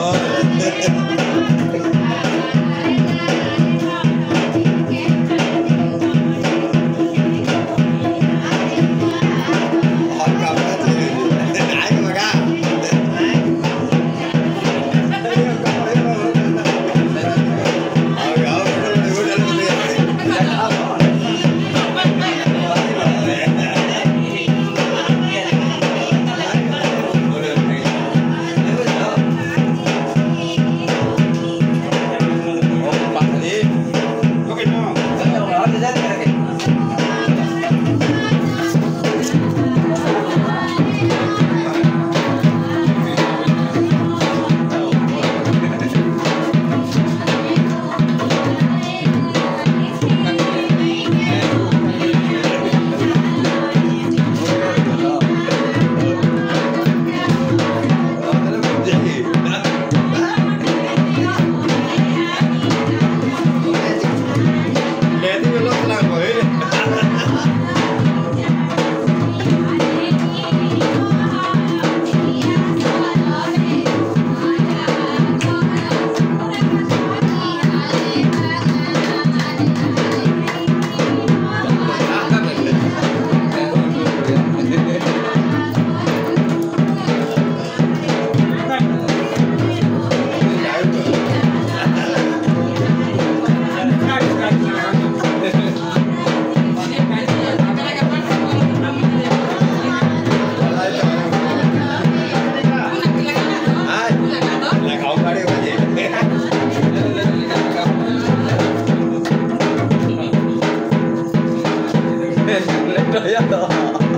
آه 这样的。